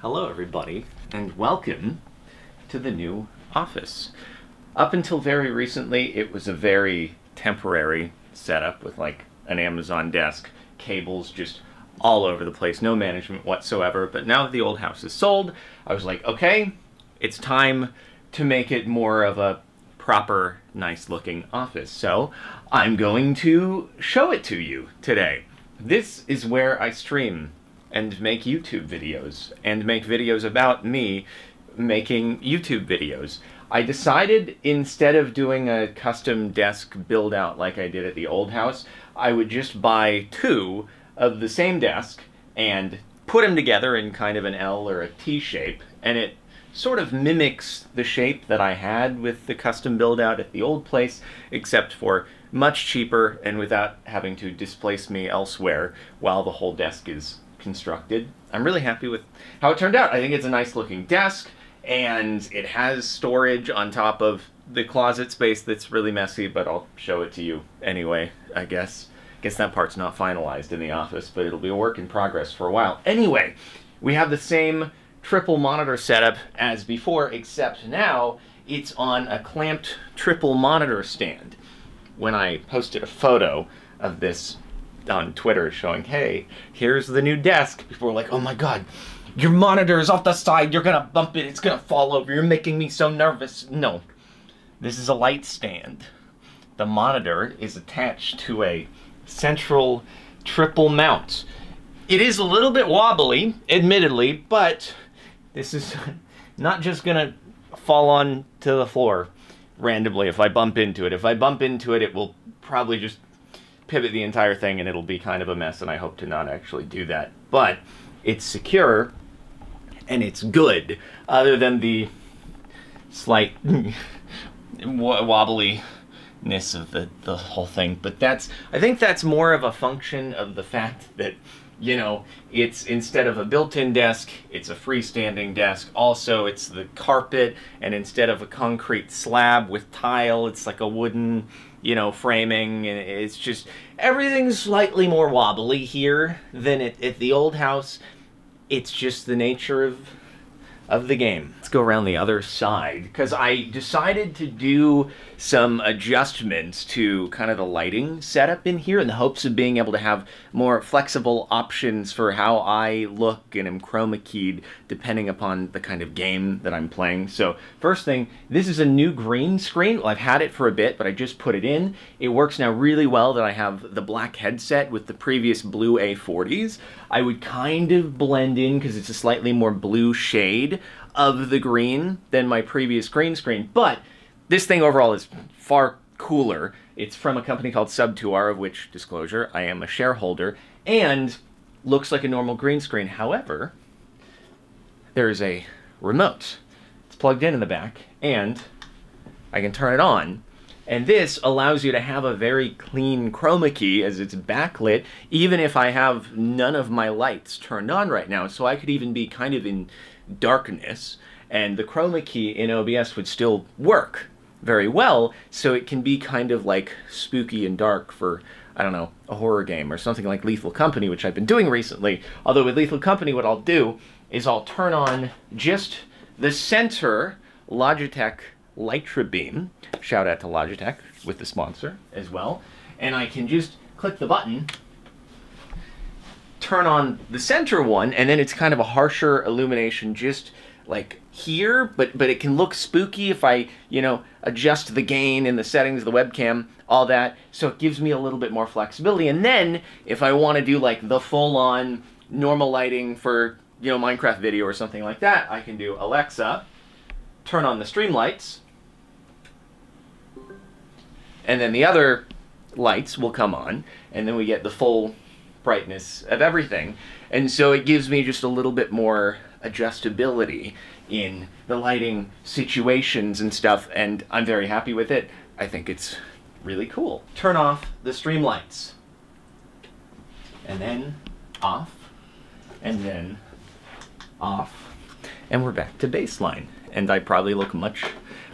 Hello, everybody, and welcome to the new office. Up until very recently, it was a very temporary setup with like an Amazon desk, cables just all over the place, no management whatsoever. But now that the old house is sold, I was like, okay, it's time to make it more of a proper, nice looking office. So I'm going to show it to you today. This is where I stream and make YouTube videos and make videos about me making YouTube videos. I decided instead of doing a custom desk build out like I did at the old house, I would just buy two of the same desk and put them together in kind of an L or a T shape and it sort of mimics the shape that I had with the custom build out at the old place except for much cheaper and without having to displace me elsewhere while the whole desk is constructed. I'm really happy with how it turned out. I think it's a nice looking desk and it has storage on top of the closet space that's really messy, but I'll show it to you anyway, I guess. Guess that part's not finalized in the office, but it'll be a work in progress for a while. Anyway, we have the same triple monitor setup as before, except now it's on a clamped triple monitor stand. When I posted a photo of this on Twitter showing, hey, here's the new desk, people were like, oh my god, your monitor is off the side, you're gonna bump it, it's gonna fall over, you're making me so nervous. No, this is a light stand. The monitor is attached to a central triple mount. It is a little bit wobbly, admittedly, but this is not just gonna fall on to the floor randomly if I bump into it. If I bump into it, it will probably just pivot the entire thing and it'll be kind of a mess and I hope to not actually do that. But it's secure and it's good, other than the slight wobbly ness of the, the whole thing. But that's, I think that's more of a function of the fact that, you know, it's instead of a built-in desk, it's a freestanding desk. Also, it's the carpet, and instead of a concrete slab with tile, it's like a wooden, you know, framing. And it's just, everything's slightly more wobbly here than at, at the old house. It's just the nature of of the game. Let's go around the other side because I decided to do some adjustments to kind of the lighting setup in here in the hopes of being able to have more flexible options for how I look and am chroma keyed depending upon the kind of game that I'm playing. So first thing, this is a new green screen. Well, I've had it for a bit, but I just put it in. It works now really well that I have the black headset with the previous blue A40s. I would kind of blend in because it's a slightly more blue shade of the green than my previous green screen, but this thing overall is far cooler. It's from a company called Sub2R, of which, disclosure, I am a shareholder, and looks like a normal green screen. However, there's a remote. It's plugged in in the back, and I can turn it on. And this allows you to have a very clean chroma key as it's backlit, even if I have none of my lights turned on right now. So I could even be kind of in darkness, and the chroma key in OBS would still work very well, so it can be kind of like spooky and dark for, I don't know, a horror game or something like Lethal Company, which I've been doing recently. Although with Lethal Company, what I'll do is I'll turn on just the center Logitech Litra Beam. Shout out to Logitech with the sponsor as well. And I can just click the button turn on the center one, and then it's kind of a harsher illumination just like here, but but it can look spooky if I, you know, adjust the gain in the settings, of the webcam, all that. So it gives me a little bit more flexibility. And then if I want to do like the full-on normal lighting for, you know, Minecraft video or something like that, I can do Alexa, turn on the stream lights, and then the other lights will come on, and then we get the full brightness of everything. And so it gives me just a little bit more adjustability in the lighting situations and stuff, and I'm very happy with it. I think it's really cool. Turn off the stream lights. And then off, and then off, and we're back to baseline. And I probably look much,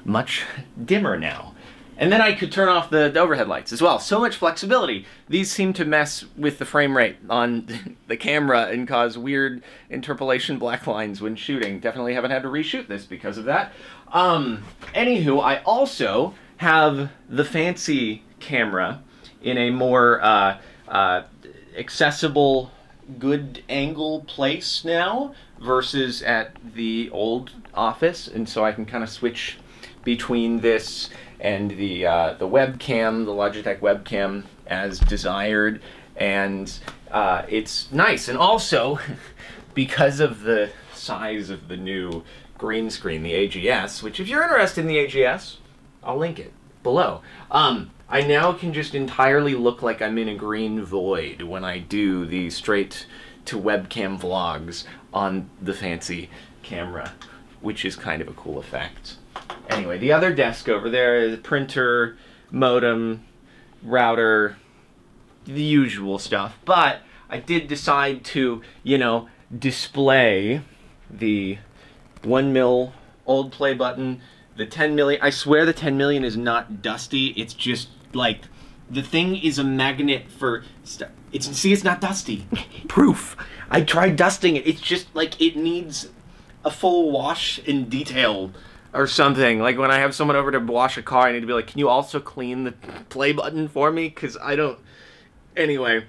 much dimmer now. And then I could turn off the, the, overhead lights as well. So much flexibility. These seem to mess with the frame rate on the camera and cause weird interpolation black lines when shooting. Definitely haven't had to reshoot this because of that. Um, anywho, I also have the fancy camera in a more uh, uh, accessible, good angle place now versus at the old office. And so I can kind of switch between this and the uh, the webcam, the Logitech webcam, as desired, and uh, it's nice. And also, because of the size of the new green screen, the AGS, which if you're interested in the AGS, I'll link it below. Um, I now can just entirely look like I'm in a green void when I do the straight to webcam vlogs on the fancy camera, which is kind of a cool effect. Anyway, the other desk over there is printer, modem, router, the usual stuff. But I did decide to, you know, display the 1 mil old play button, the 10 million. I swear the 10 million is not dusty. It's just like the thing is a magnet for stuff. it's see it's not dusty. Proof. I tried dusting it. It's just like it needs a full wash in detail or something. Like when I have someone over to wash a car, I need to be like, can you also clean the play button for me? Because I don't. Anyway,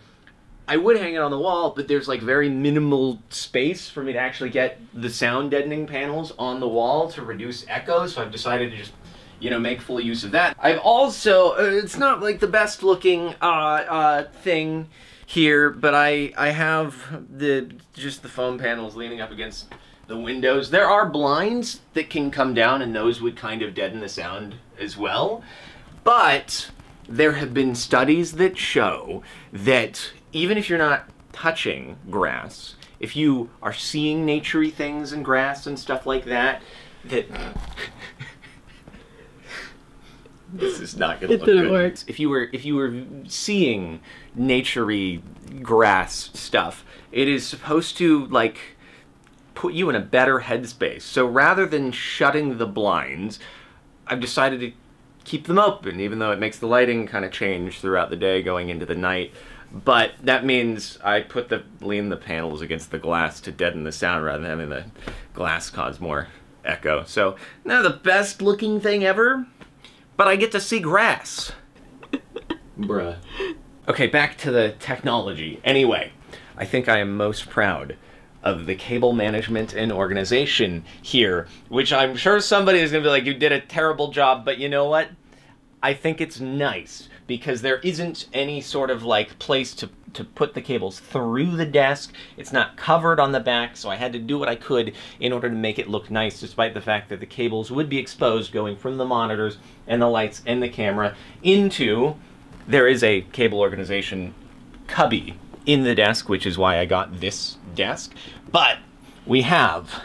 I would hang it on the wall, but there's like very minimal space for me to actually get the sound deadening panels on the wall to reduce echo. So I've decided to just you know, make full use of that. I've also, uh, it's not like the best looking uh, uh, thing here, but I, I have the just the foam panels leaning up against the windows. There are blinds that can come down and those would kind of deaden the sound as well. But there have been studies that show that even if you're not touching grass, if you are seeing naturey things in grass and stuff like that, that this is not gonna it look didn't good. work. If you were if you were seeing naturey grass stuff, it is supposed to like put you in a better headspace. So rather than shutting the blinds, I've decided to keep them open, even though it makes the lighting kind of change throughout the day going into the night. But that means I put the lean the panels against the glass to deaden the sound rather than having the glass cause more echo. So not the best looking thing ever, but I get to see grass. Bruh. Okay, back to the technology. Anyway, I think I am most proud of the cable management and organization here, which I'm sure somebody is going to be like, you did a terrible job, but you know what? I think it's nice because there isn't any sort of like place to, to put the cables through the desk. It's not covered on the back, so I had to do what I could in order to make it look nice, despite the fact that the cables would be exposed going from the monitors and the lights and the camera into, there is a cable organization cubby in the desk, which is why I got this desk. But we have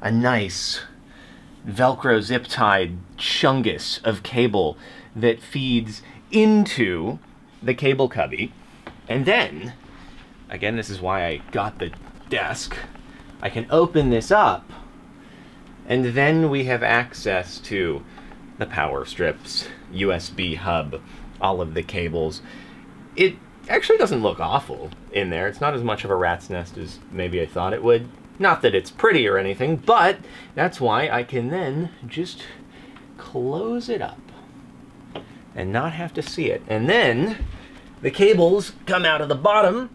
a nice Velcro zip tied chungus of cable that feeds into the cable cubby. And then, again, this is why I got the desk. I can open this up, and then we have access to the power strips, USB hub, all of the cables. It actually doesn't look awful in there. It's not as much of a rat's nest as maybe I thought it would. Not that it's pretty or anything, but that's why I can then just close it up and not have to see it. And then the cables come out of the bottom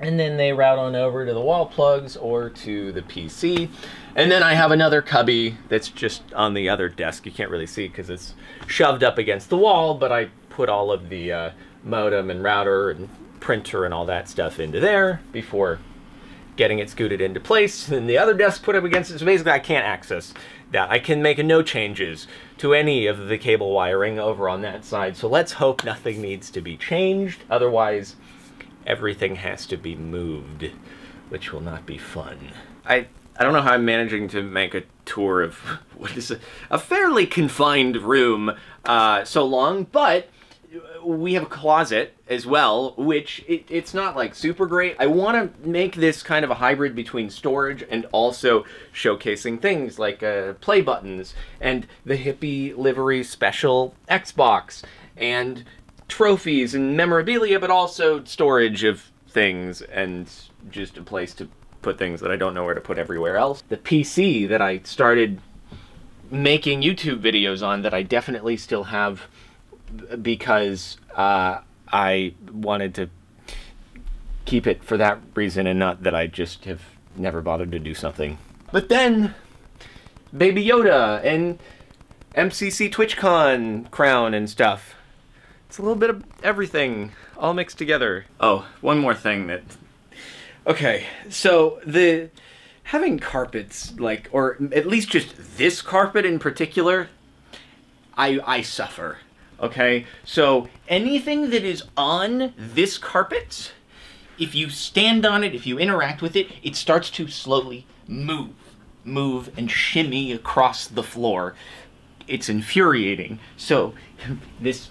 and then they route on over to the wall plugs or to the PC. And then I have another cubby that's just on the other desk. You can't really see because it's shoved up against the wall, but I put all of the uh, modem and router and printer and all that stuff into there before getting it scooted into place. And the other desk put up against it. So basically I can't access that. I can make no changes to any of the cable wiring over on that side. So let's hope nothing needs to be changed. Otherwise, everything has to be moved, which will not be fun. I, I don't know how I'm managing to make a tour of what is a, a fairly confined room uh, so long, but we have a closet as well, which it, it's not like super great. I want to make this kind of a hybrid between storage and also showcasing things like uh, play buttons and the hippie livery special Xbox and trophies and memorabilia, but also storage of things and just a place to put things that I don't know where to put everywhere else. The PC that I started making YouTube videos on that I definitely still have because uh, I wanted to keep it for that reason and not that I just have never bothered to do something. But then, Baby Yoda and MCC TwitchCon crown and stuff. It's a little bit of everything all mixed together. Oh, one more thing that. Okay, so the having carpets like, or at least just this carpet in particular, I I suffer. Okay, so anything that is on this carpet, if you stand on it, if you interact with it, it starts to slowly move, move and shimmy across the floor. It's infuriating. So this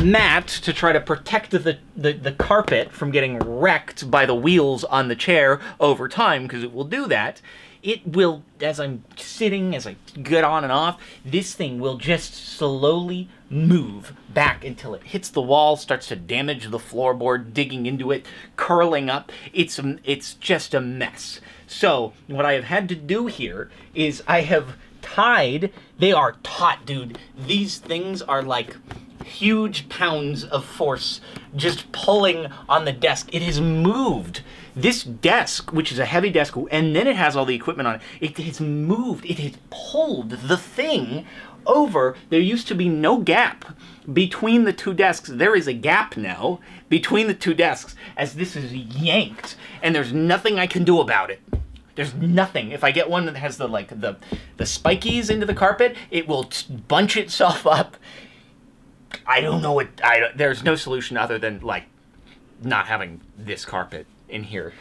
mat to try to protect the, the, the carpet from getting wrecked by the wheels on the chair over time, because it will do that, it will, as I'm sitting, as I get on and off, this thing will just slowly move back until it hits the wall, starts to damage the floorboard, digging into it, curling up. It's, it's just a mess. So what I have had to do here is I have tied, they are taut, dude. These things are like huge pounds of force just pulling on the desk. It has moved. This desk, which is a heavy desk, and then it has all the equipment on it, it has moved. It has pulled the thing over. There used to be no gap between the two desks. There is a gap now between the two desks as this is yanked, and there's nothing I can do about it. There's nothing. If I get one that has the like the the spikies into the carpet, it will bunch itself up I don't know what I there's no solution other than like not having this carpet in here.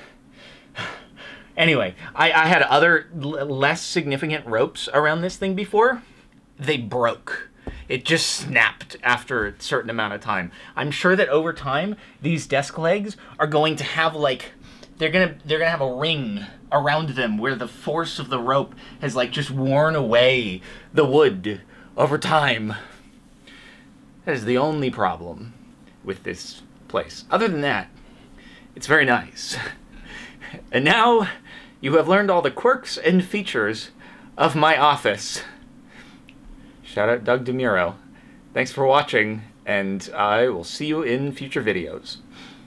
anyway, I, I had other less significant ropes around this thing before. They broke. It just snapped after a certain amount of time. I'm sure that over time, these desk legs are going to have like they're gonna they're gonna have a ring around them where the force of the rope has like just worn away the wood over time. That is the only problem with this place. Other than that, it's very nice. and now you have learned all the quirks and features of my office. Shout out Doug DeMuro. Thanks for watching, and I will see you in future videos.